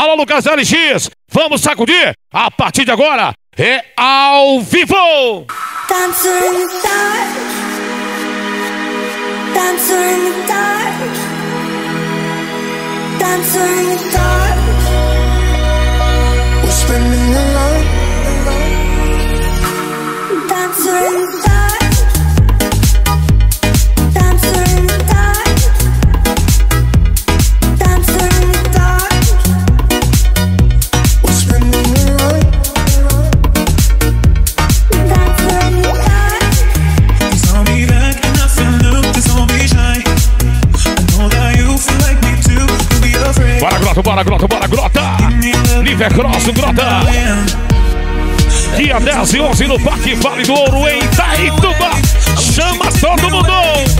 Alô, Lucas LX, vamos sacudir? A partir de agora é ao vivo! Dancing dark. Dancing dark. Dancing dark. We're spending the night. Dancing dark. grota, bora, grota, bora, grota. Live Cross, grota. Dia 10 e 11 no Parque Vale do Ouro, em Itaituba. Chama todo mundo!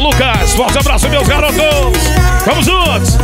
Lucas. Forte abraço, meus garotos. Vamos juntos.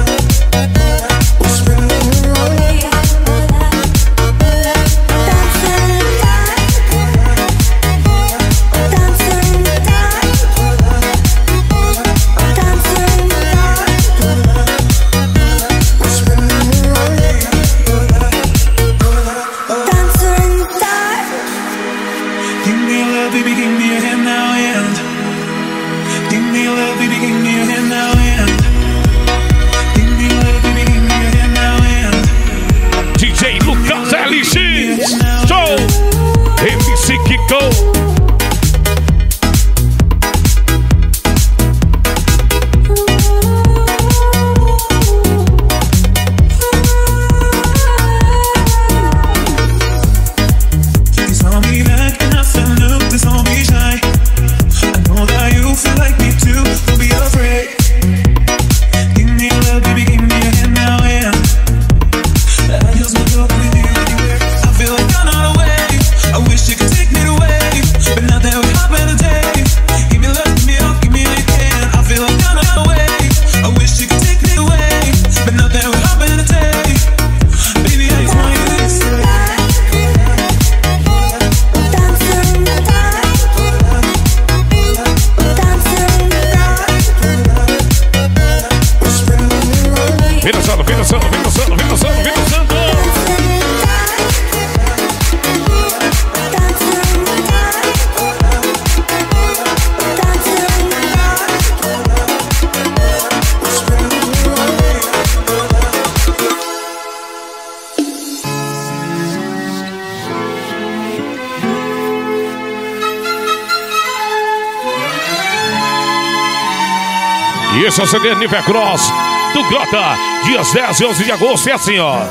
Maurício CD Nível é Cross do Grota, dias 10 e 11 de agosto. É assim, ó.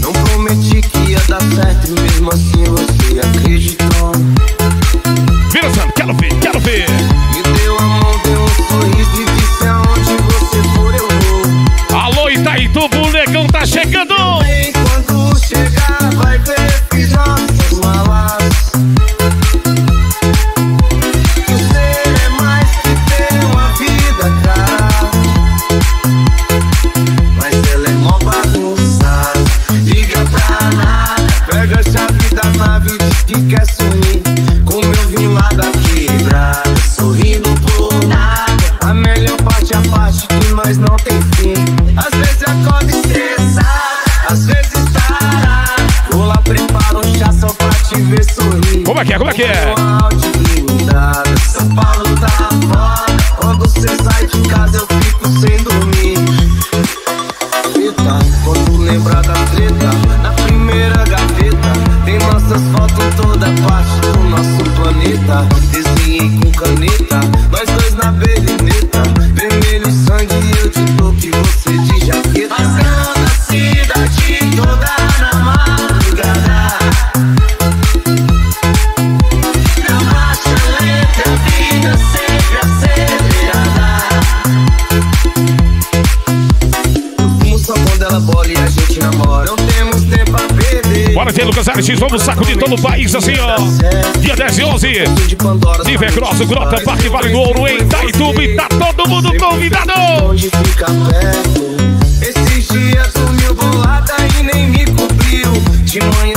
Não prometi que ia dar certo, mesmo assim você acreditou. é que é? Como é que é? vamos sacudir todo o país assim, ó. Dia 10 e 11. Nível Grosso, Grota, Parque Vale do Ouro, em Taitube. E tá todo mundo convidado. Onde fica perto. Esses dias sumiu bolada e nem me cobriu. De manhã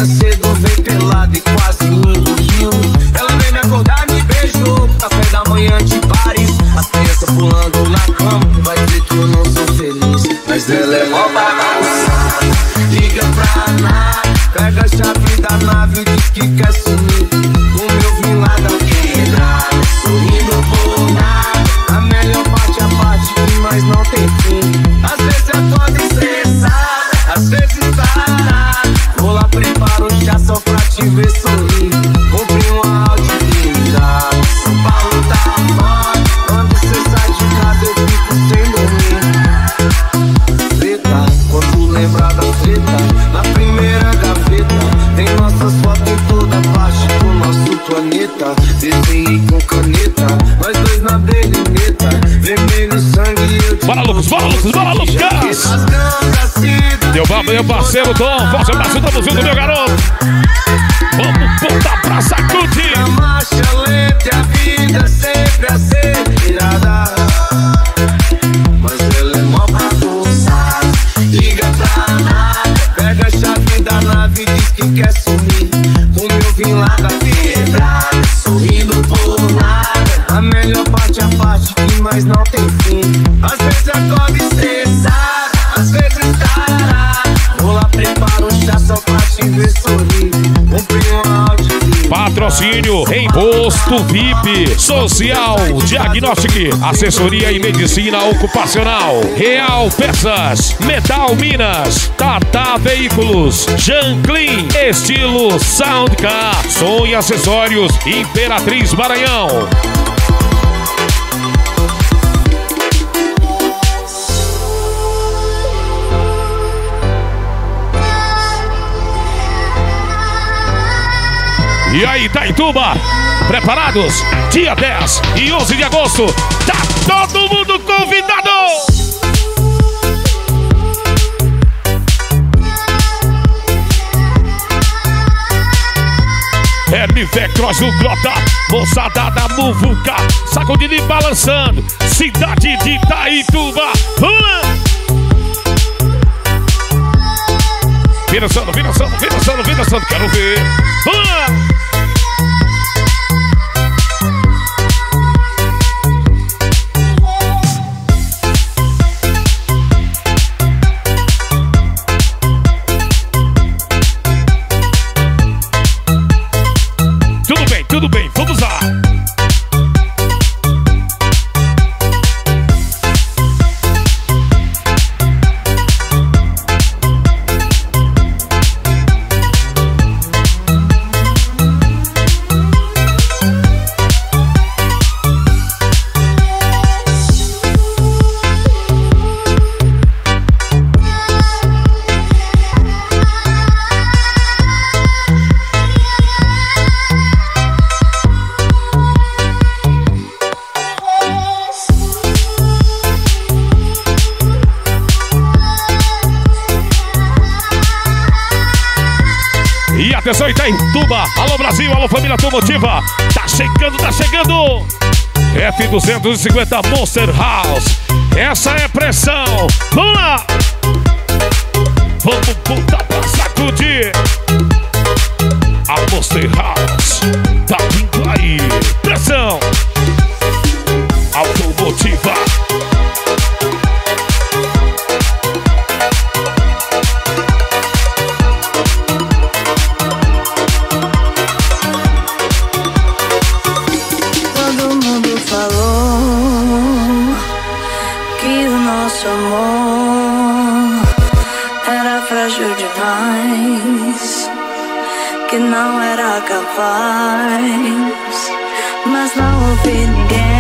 Vamos Posto VIP, Social, Diagnóstico, Assessoria e Medicina Ocupacional, Real Peças, Metal Minas, Tata Veículos, Janclin, Estilo Soundcar, Som e Acessórios, Imperatriz Maranhão. E aí, Taituba? Preparados? Dia 10 e 11 de agosto. Tá todo mundo convidado! MV Cross o Glota, moçada da Muvuca, saco de balançando, cidade de Itaituba. Vamos! Vira sando, vira sando, vira sando, vira sando, quero ver. Vamos! Atenção Itaituba, alô Brasil, alô família automotiva. Tá chegando, tá chegando. F250 Monster House. Essa é pressão. Vamos lá. Vamos botar pra sacudir. A Monster House tá vindo aí. My must now be.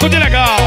Escuchen acá.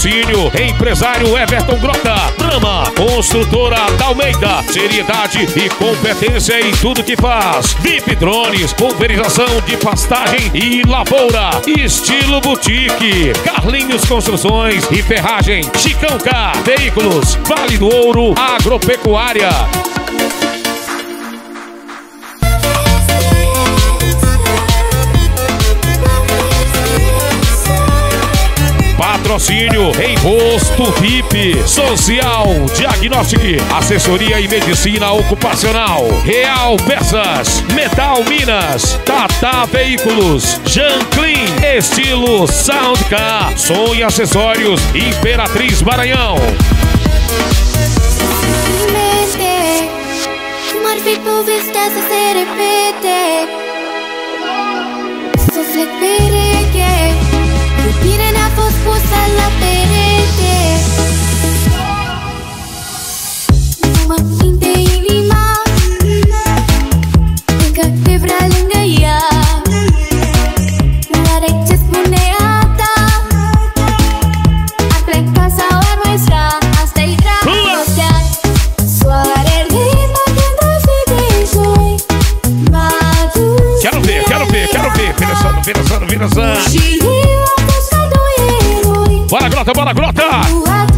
patrocínio, empresário Everton Grota, Trama, construtora Dalmeida, seriedade e competência em tudo que faz. VIP Drones, pulverização de pastagem e lavoura, estilo boutique, Carlinhos Construções e Ferragem, Chicão K, Veículos, Vale do Ouro, Agropecuária, patrocínio em rosto VIP, social, diagnóstico, assessoria e medicina ocupacional, Real Peças, Metal Minas, Tata Veículos, Janclin, estilo Soundcar, som e acessórios, Imperatriz Maranhão. Suflet gusta la perete.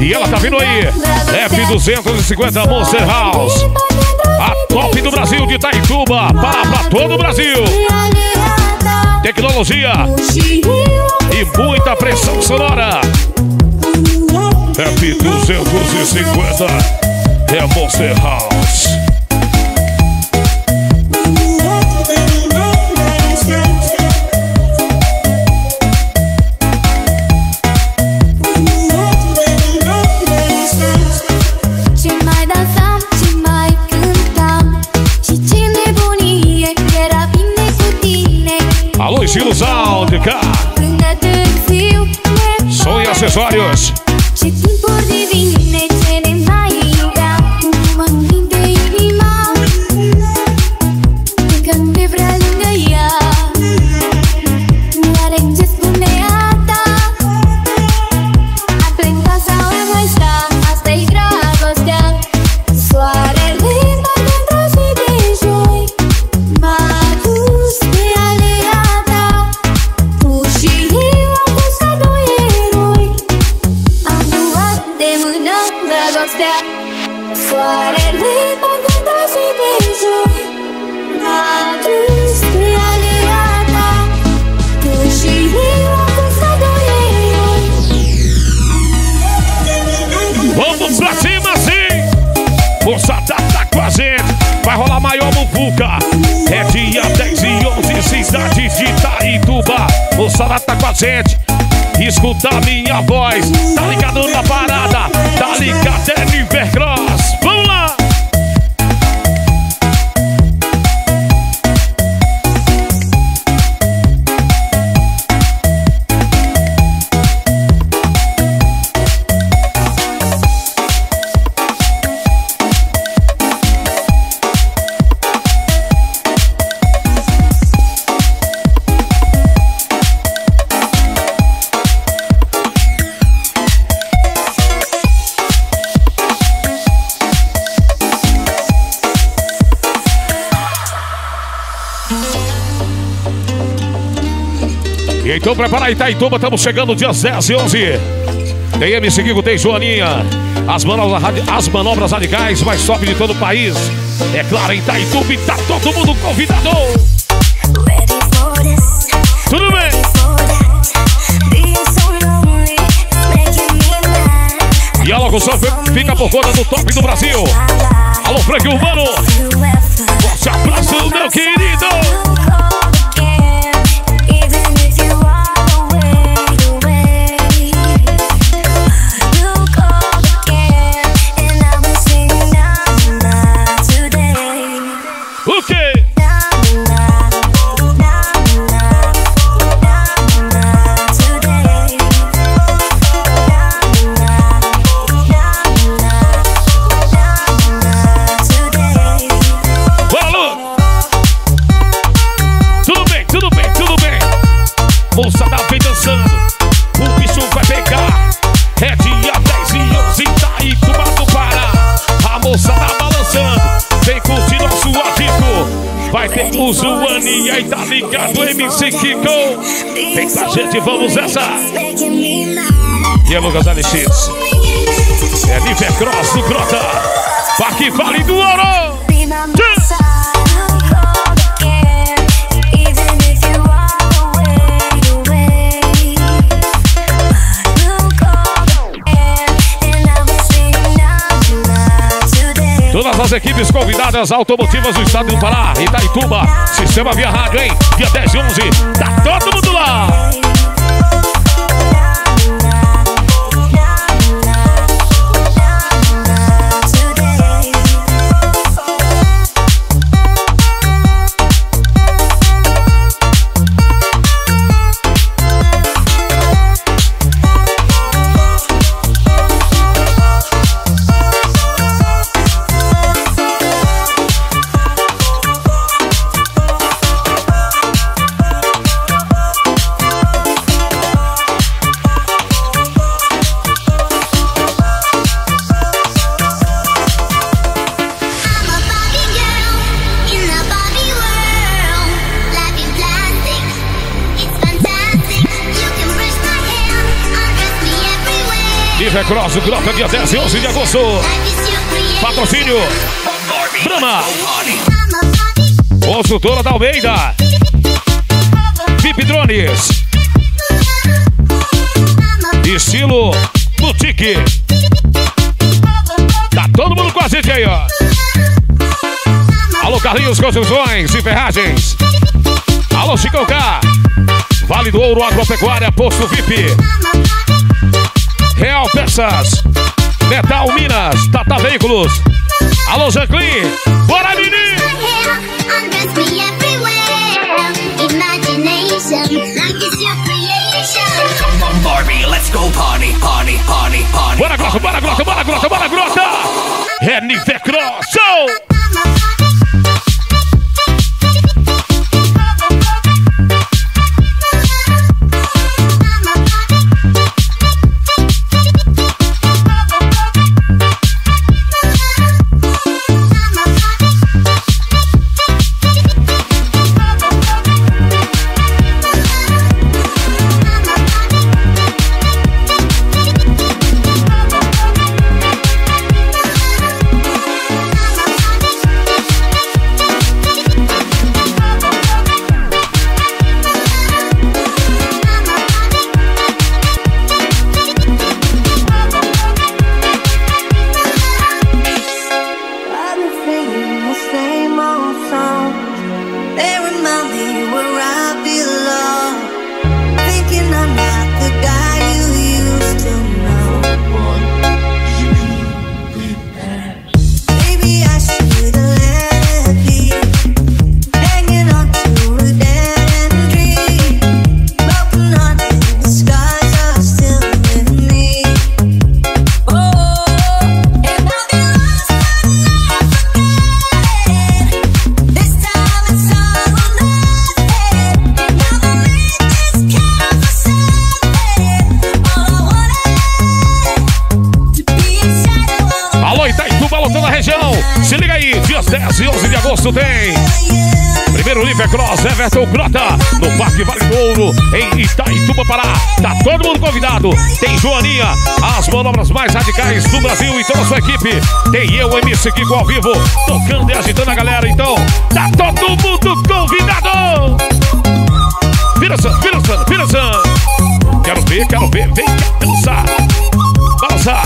E ela tá vindo aí. F250 Monster House. A top do Brasil de Itaituba. Para pra todo o Brasil. Tecnologia. E muita pressão sonora. F250 é Monster House. acessórios. Então prepara Itaituba, estamos chegando dias 10 e 11. Tem MC Guigo, tem Joaninha. As manobras, as manobras radicais mais top de todo o país. É claro, em Itaituba e tá todo mundo convidado. Tudo bem? E a locução fi- fica por conta do top do Brasil. Alô, Frank Urbano. Forte abraço, meu querido. Zuani aí tá ligado MC Kiko. Vem com a gente, vamos essa. E é Lucas LX. É Niver Cross do Grota. Parque Vale do Ouro. As equipes convidadas automotivas do estado do Pará, Itaituba, Sistema Via Rádio, hein? Dia 10 e 11, tá todo mundo lá! Niver Cross, Grota, dia 10 e 11 de agosto. Patrocínio Brahma, consultora da Almeida, VIP Drones, estilo boutique. Tá todo mundo com a gente aí, ó. Alô, Carlinhos Construções e Ferragens. Alô, Chicão K. Vale do Ouro Agropecuária, Posto VIP. Real Peças. Metal Minas, Tata Veículos. Alô, Janclin. Bora, menino! Bora, Grota, bora, Grota, bora, Grota, bora, Grota! É Nive Cross. Tem eu, MC Kiko ao vivo, tocando e agitando a galera. Então, tá todo mundo convidado. Vira San, vira San, vira San. Quero ver, quero ver, vem dançar. Balançar,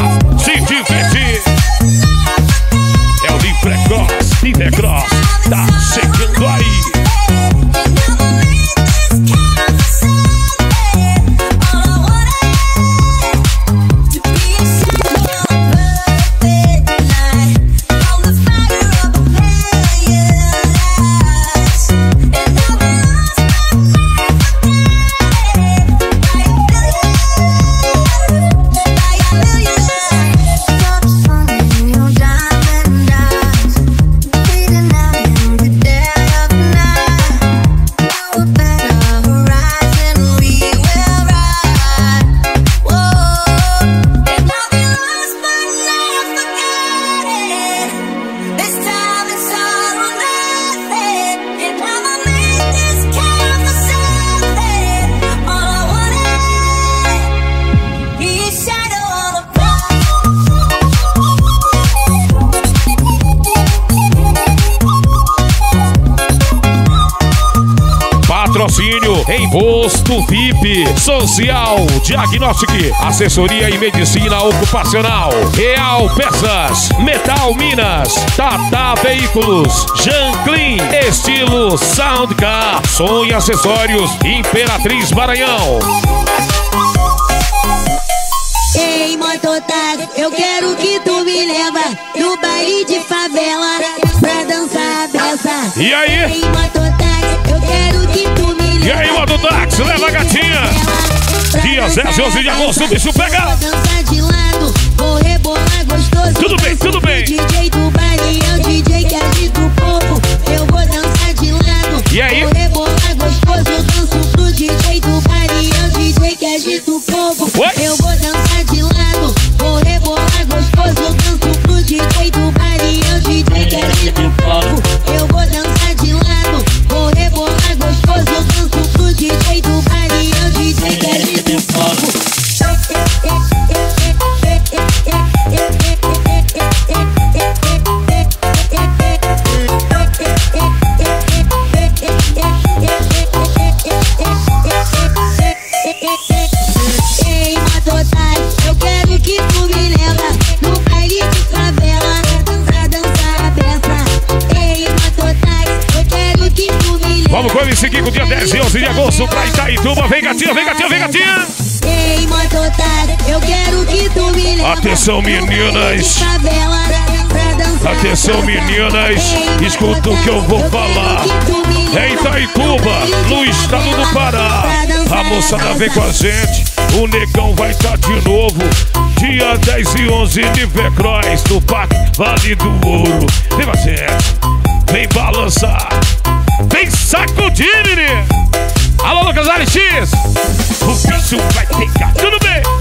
social, diagnóstico, assessoria e medicina ocupacional, Real Peças, Metal Minas, Tata Veículos, Jean Clean, estilo Soundcar, som e acessórios, Imperatriz Maranhão. Ei, mototáxi, eu quero que tu me leva no baile de favela pra dançar a beça. E aí? Ei, mototáxi, E aí, Mototáxi, leva a gatinha. Dias 10 e 11 de agosto, o bicho pega. Vou dançar de lado, vou rebolar gostoso. Tudo bem, tudo bem. DJ do baile é o Vamos com ele seguir com o dia 10 e 11 de agosto pra Itaituba. Vem, gatinha, vem, gatinha, vem, gatinha. Ei, mototáxi, eu quero que tu me leva. Atenção, meninas. Atenção, meninas. Escuta o que eu vou falar. É Itaituba, no estado do Pará. A moçada vem com a gente. O negão vai estar de novo. Dia 10 e 11 de Vecroz, no Parque Vale do Ouro. Vem. Vem balançar. Vem sacudir. Alô, Lucas Alex. O bicho vai pegar. Tudo bem?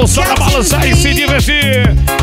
moçada balançar e se divertir.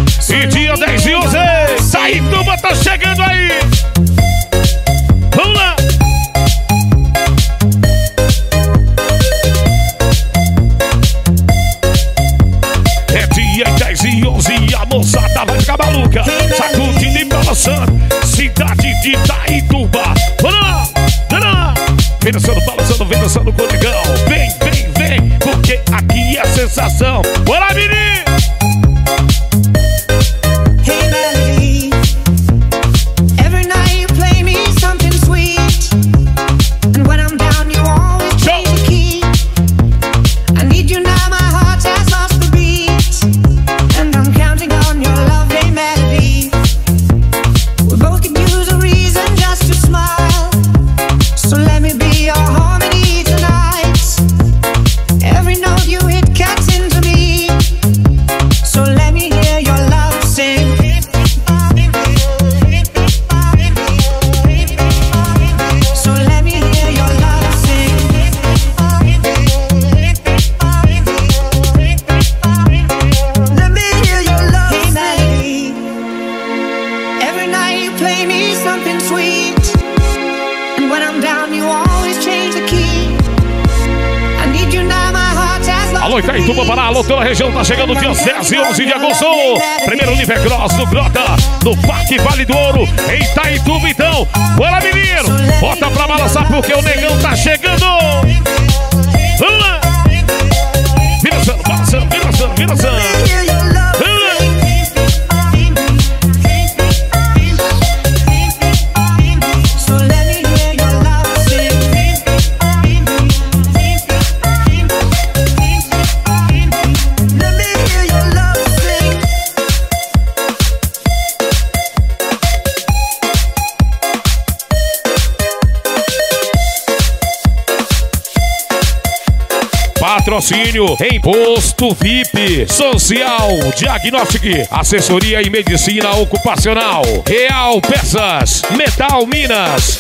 Patrocínio em Posto VIP, Social, Diagnóstico, Assessoria e Medicina Ocupacional, Real Peças, Metal Minas.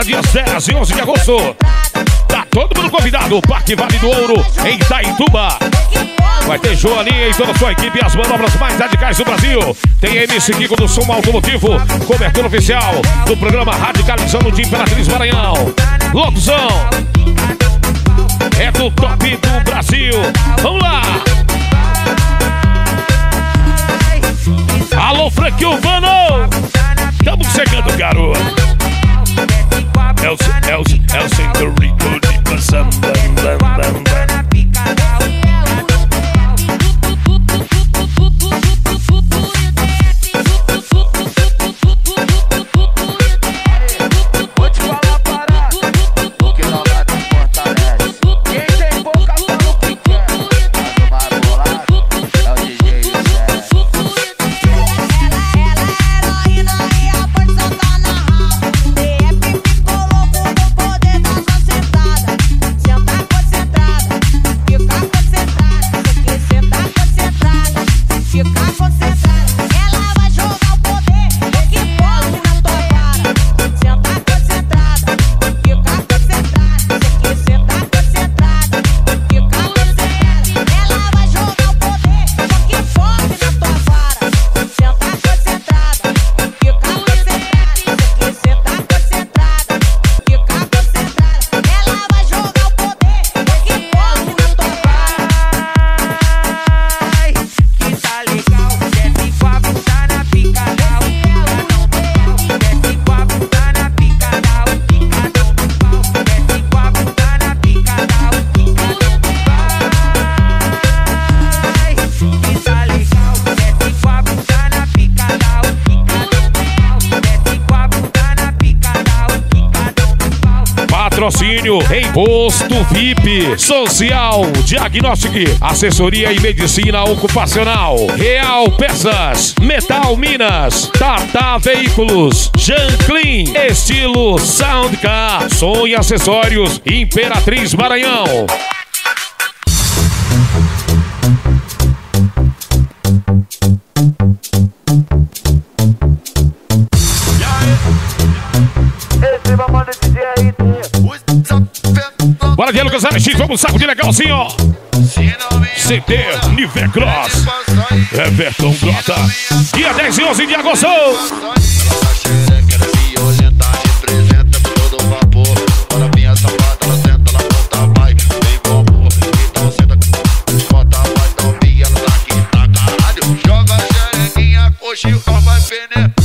Festa dia 10 e 11 de agosto. Tá todo mundo convidado. Parque Vale do Ouro, em Itaituba. Vai ter Joaninha e toda a sua equipe as manobras mais radicais do Brasil. Tem MC Kiko do Som Automotivo, cobertura oficial do programa Radicalizando de Imperatriz Maranhão. Locução é do top do Brasil. Vamos lá! Alô, Frank Urbano! Estamos chegando, garoto! Else, else, else El Señorito, Lipa, Sam, convênio em posto VIP, social, diagnóstico, assessoria e medicina ocupacional, Real Peças, Metal Minas, Tata Veículos, Jean Clean, estilo Soundcar, Sonho Acessórios, Imperatriz Maranhão. Motos LX, vamos, saco de legalzinho, ó. CT, Nive Cross, Everton Grota, dia 10 e 11 de agosto. Hoje vai penetrar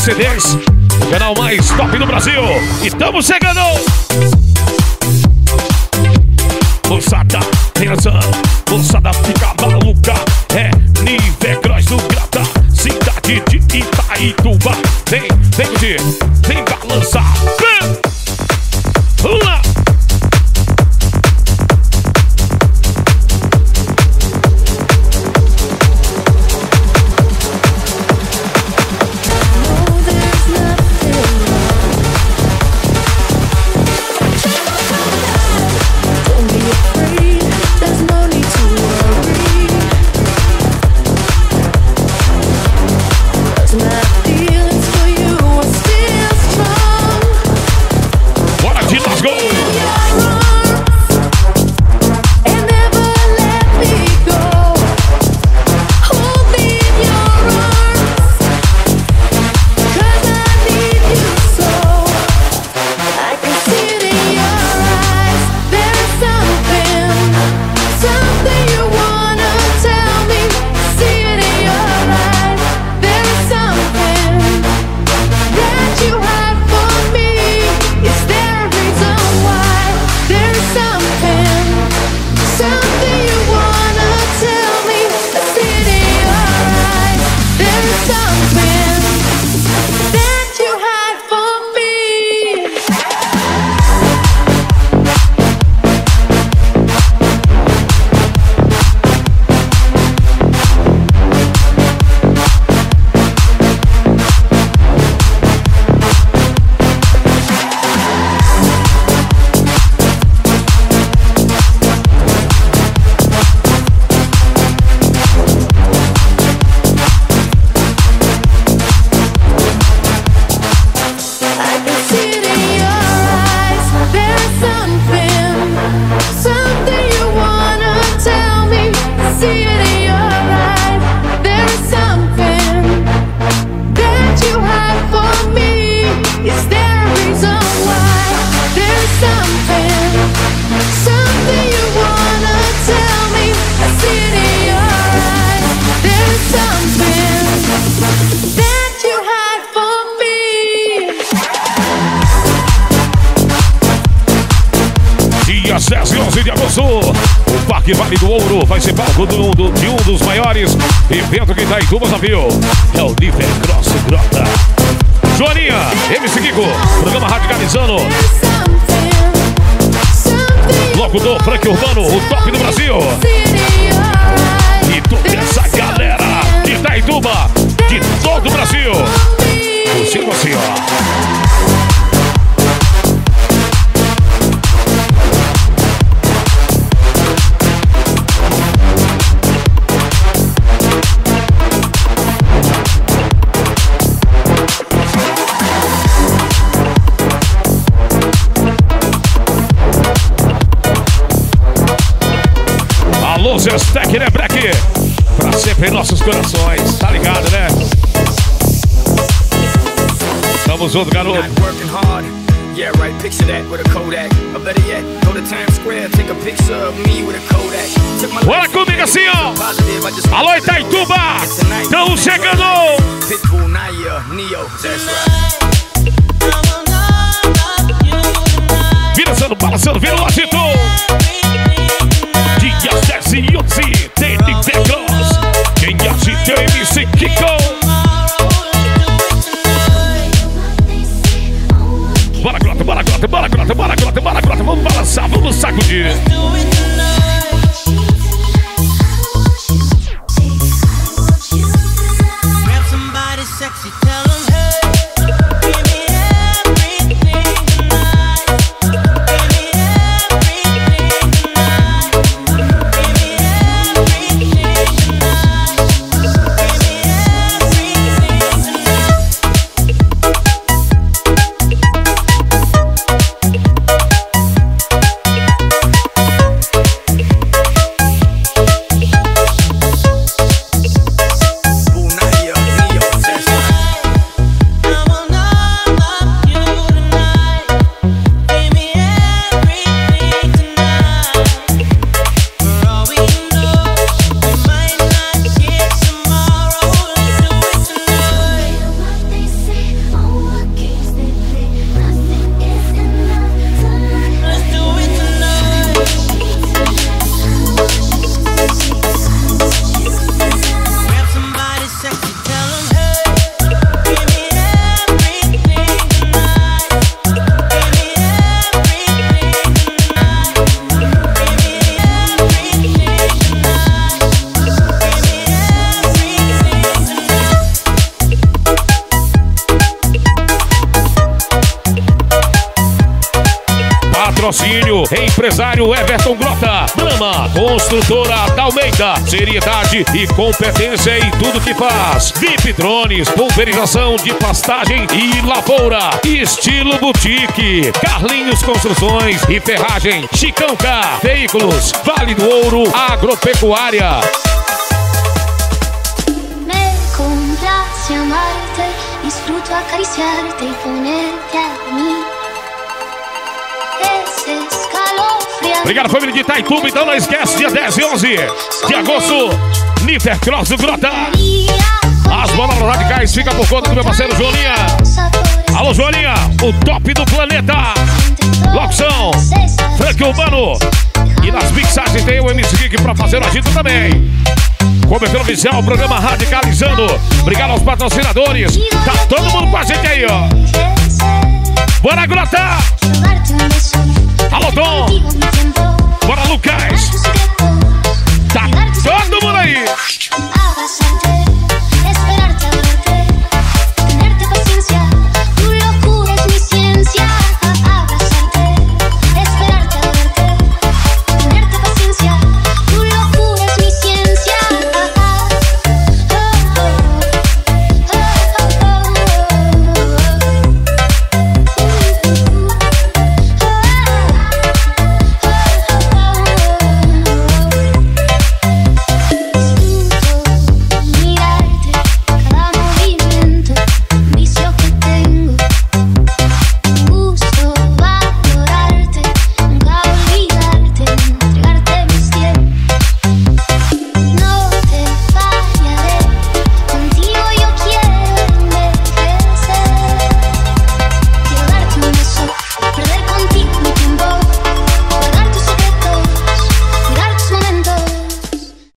CDs, o canal mais top do Brasil. E estamos chegando! Parque Vale do Ouro vai ser palco do- do- de um dos maiores eventos que Itaituba já viu. É o Nível Cross Grota. Joaninha, MC Kiko, programa Radicalizando. Locutor Frank Urbano, o top do Brasil. E toda essa galera de Itaituba, de todo o Brasil. Você, você, ó. Alô, Zestec, né, Breck? Pra sempre em nossos corações, tá ligado, né? Tamo junto, garoto. Yeah, right. Picture that with a Kodak. Or better yet, go to Times Square, take a picture of me with a Kodak. Bora comigo assim, ó. Alô, Itaituba! Estamos chegando! Pitbull, Naya, Neo. That's right. Balançando, balançando, vira o agito! Dias 10 e 11, TNT Cross. Quem agita é MC Kiko. Bora, grota, bora, grota, bora, grota, bora, grota, bora, grota. Vamos balançar, vamos sacudir. Empresário Everton Grota, Brama, construtora da Almeida, seriedade e competência em tudo que faz. VIP Drones, pulverização de pastagem e lavoura, estilo boutique, Carlinhos Construções e Ferragem, Chicão K, Veículos, Vale do Ouro, Agropecuária. Disfruto acariciarte y ponerte a mí. Ese. Obrigado, família de Itaituba. Então não esquece, dia 10 e 11 de agosto, Nífer Cross Grota. As bolas radicais ficam por conta do meu parceiro Joaninha. Alô, Joaninha, o top do planeta. Locução, Frank Urbano. E nas mixagens tem o MC Geek pra fazer o agito também. Cobertura oficial, programa Radicalizando. Obrigado aos patrocinadores. Tá todo mundo com a gente aí, ó. Bora, Grota! Alô, Dom! Bora, Lucas!